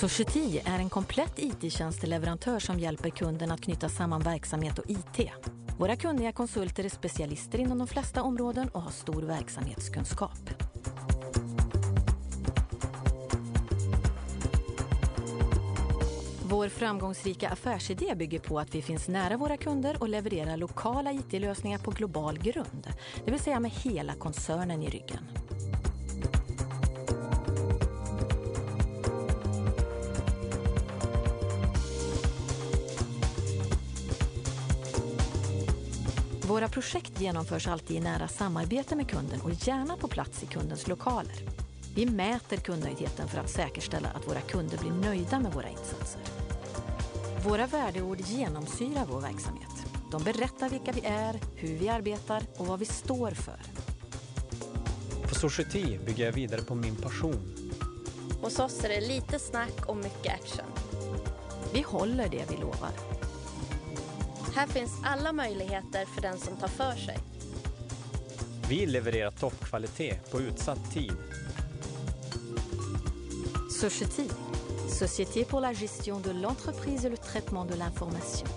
Society är en komplett IT-tjänsteleverantör som hjälper kunden att knyta samman verksamhet och IT. Våra kunniga konsulter är specialister inom de flesta områden och har stor verksamhetskunskap. Vår framgångsrika affärsidé bygger på att vi finns nära våra kunder och levererar lokala IT-lösningar på global grund. Det vill säga med hela koncernen i ryggen. Våra projekt genomförs alltid i nära samarbete med kunden och gärna på plats i kundens lokaler. Vi mäter kundnöjdheten för att säkerställa att våra kunder blir nöjda med våra insatser. Våra värdeord genomsyrar vår verksamhet. De berättar vilka vi är, hur vi arbetar och vad vi står för. På Society bygger jag vidare på min passion. Hos oss är det lite snack och mycket action. Vi håller det vi lovar. Här finns alla möjligheter för den som tar för sig. Vi levererar toppkvalitet på utsatt tid. Society, Société pour la gestion de l'entreprise et le traitement de l'information.